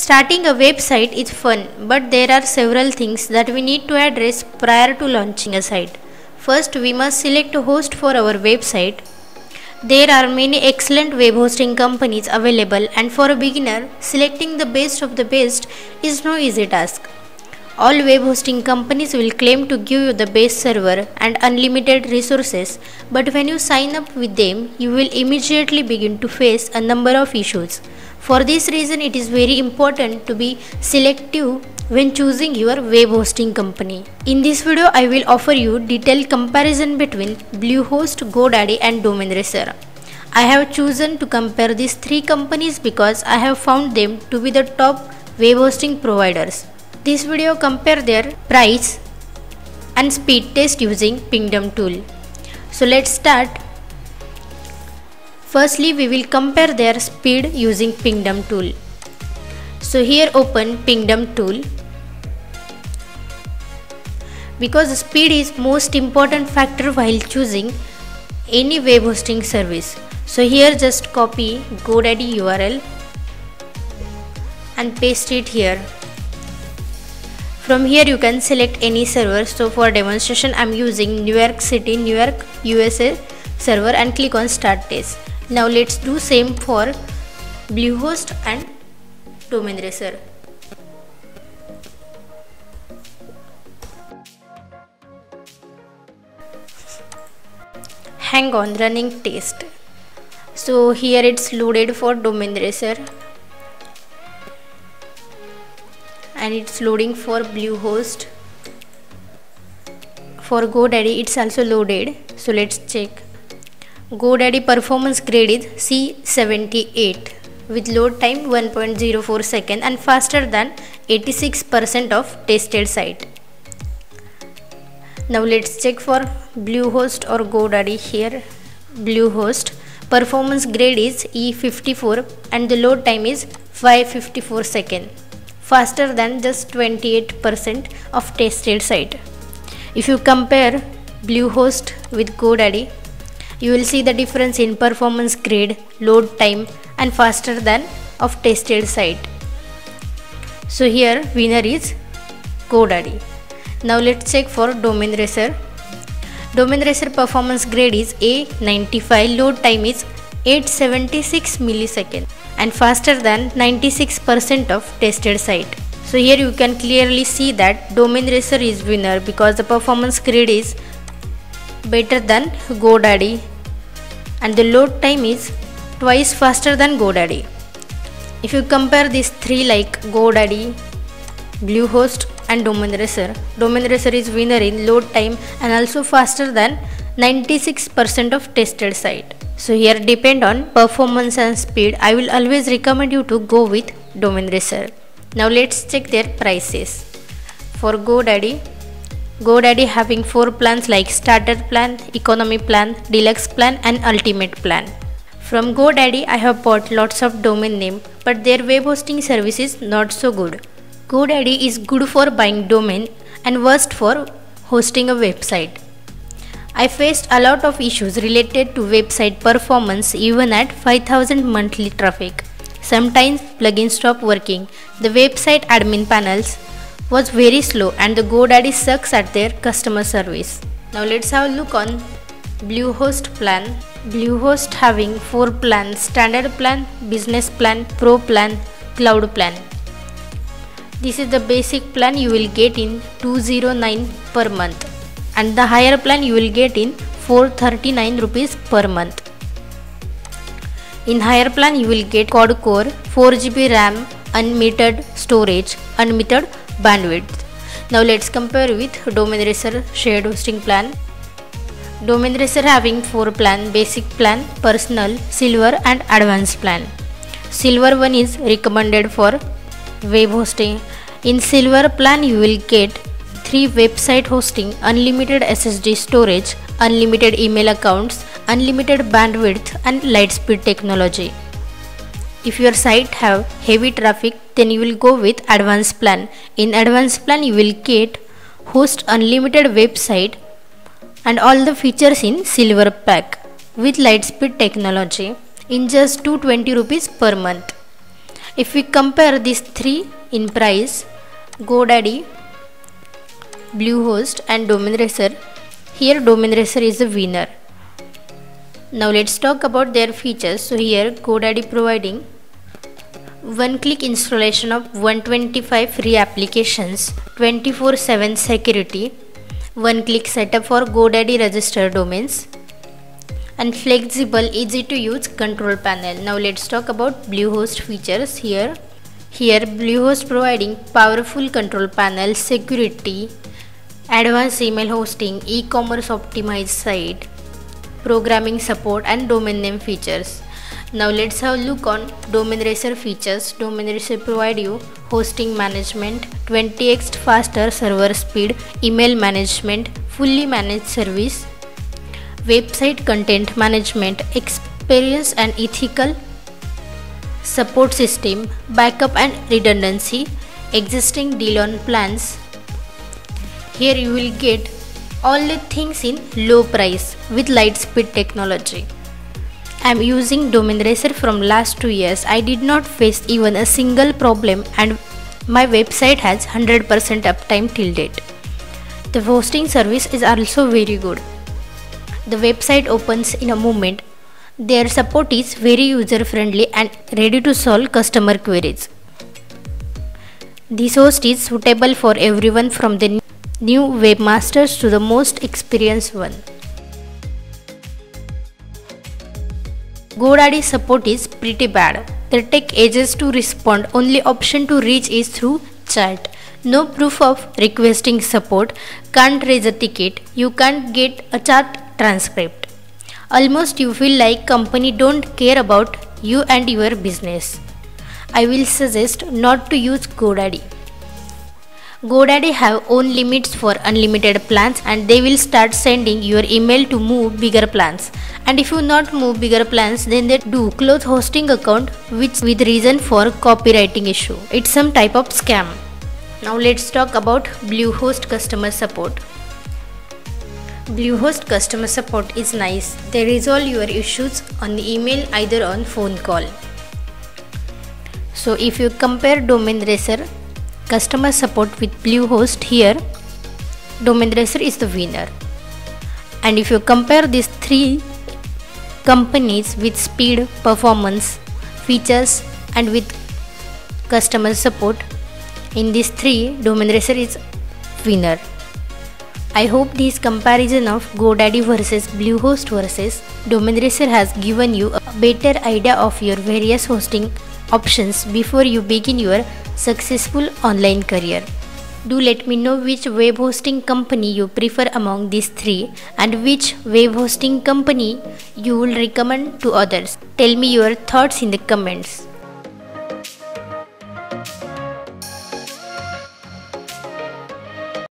Starting a website is fun, but there are several things that we need to address prior to launching a site. First, we must select a host for our website. There are many excellent web hosting companies available, and for a beginner, selecting the best of the best is no easy task. All web hosting companies will claim to give you the best server and unlimited resources, but when you sign up with them, you will immediately begin to face a number of issues. For this reason, it is very important to be selective when choosing your web hosting company. In this video, I will offer you detailed comparison between Bluehost, GoDaddy and DomainRacer. I have chosen to compare these three companies because I have found them to be the top web hosting providers. This video compare their price and speed test using Pingdom tool. So let's start Firstly, we will compare their speed using Pingdom tool. So here open Pingdom tool. Because speed is most important factor while choosing any web hosting service. So here just copy GoDaddy URL and paste it here. From here you can select any server. So for demonstration I'm using New York City, New York, USA server and click on start test. Now let's do same for Bluehost and Domain Racer. Hang on running test. So here it's loaded for Domain Racer and it's loading for Bluehost. For GoDaddy it's also loaded. So let's check. GoDaddy performance grade is C78 with load time 1.04 second and faster than 86% of tested site. Now let's check for Bluehost or GoDaddy here. Bluehost performance grade is E54 and the load time is 554 second faster than just 28% of tested site. If you compare Bluehost with GoDaddy you will see the difference in performance grade, load time and faster than of tested site. So here winner is GoDaddy. Now let's check for Domain Racer. Domain Racer performance grade is A95, load time is 876 millisecond and faster than 96% of tested site. So here you can clearly see that Domain Racer is winner because the performance grade is better than GoDaddy and the load time is twice faster than GoDaddy. If you compare these three like GoDaddy, Bluehost and Domain Racer, Domain Racer is winner in load time and also faster than 96% of tested site. So here depend on performance and speed. I will always recommend you to go with Domain Racer. Now let's check their prices. For GoDaddy, GoDaddy having 4 plans like starter plan, economy plan, deluxe plan and ultimate plan. From GoDaddy I have bought lots of domain name but their web hosting service is not so good. GoDaddy is good for buying domain and worst for hosting a website. I faced a lot of issues related to website performance even at 5000 monthly traffic. Sometimes plugins stop working, the website admin panels was very slow and the GoDaddy sucks at their customer service. Now let's have a look on Bluehost plan. Bluehost having 4 plans standard plan, business plan, pro plan, cloud plan. This is the basic plan you will get in 209 per month and the higher plan you will get in 439 rupees per month. In higher plan you will get quad core, 4GB RAM, unmetered storage, unmetered bandwidth. Now let's compare with Domain Racer shared hosting plan. Domain Racer having 4 plan basic plan, personal, silver and advanced plan. Silver one is recommended for web hosting. In silver plan you will get 3 website hosting, unlimited SSD storage, unlimited email accounts, unlimited bandwidth and LiteSpeed technology. If your site have heavy traffic then you will go with advanced plan. In advanced plan you will get host unlimited website and all the features in silver pack with LiteSpeed technology in just 220 rupees per month. If we compare these three in price, GoDaddy, Bluehost and DomainRacer, here DomainRacer is the winner. Now let's talk about their features. So here GoDaddy providing one click installation of 125 free applications, 24 7 security, one click setup for GoDaddy registered domains, and flexible easy to use control panel. Now let's talk about Bluehost features here. Here Bluehost providing powerful control panel, security, advanced email hosting, e-commerce optimized site, programming support and domain name features. Now let's have a look on Domain Racer features. Domain Racer provide you hosting management, 20x faster server speed, email management, fully managed service, website content management, experience and ethical support system, backup and redundancy, existing deal on plans. Here you will get all the things in low price with LiteSpeed technology. I am using Domain Racer from last 2 years. I did not face even a single problem and my website has 100% uptime till date. The hosting service is also very good. The website opens in a moment. Their support is very user friendly and ready to solve customer queries. This host is suitable for everyone from the new webmasters to the most experienced one. GoDaddy support is pretty bad. They take ages to respond. Only option to reach is through chat. No proof of requesting support. Can't raise a ticket. You can't get a chat transcript. Almost you feel like company don't care about you and your business. I will suggest not to use GoDaddy. GoDaddy have own limits for unlimited plans and they will start sending your email to move bigger plans. And if you not move bigger plans then they do close hosting account which with reason for copywriting issue. It's some type of scam. Now let's talk about Bluehost customer support. Bluehost customer support is nice. They resolve your issues on email either on phone call. So if you compare Domain Racer customer support with Bluehost here, Domain Racer is the winner. And if you compare these three companies with speed, performance, features and with customer support, in these three, Domain Racer is winner. I hope this comparison of GoDaddy versus Bluehost versus Domain Racer has given you a better idea of your various hosting options before you begin your successful online career. Do let me know which web hosting company you prefer among these three and which web hosting company you will recommend to others. Tell me your thoughts in the comments.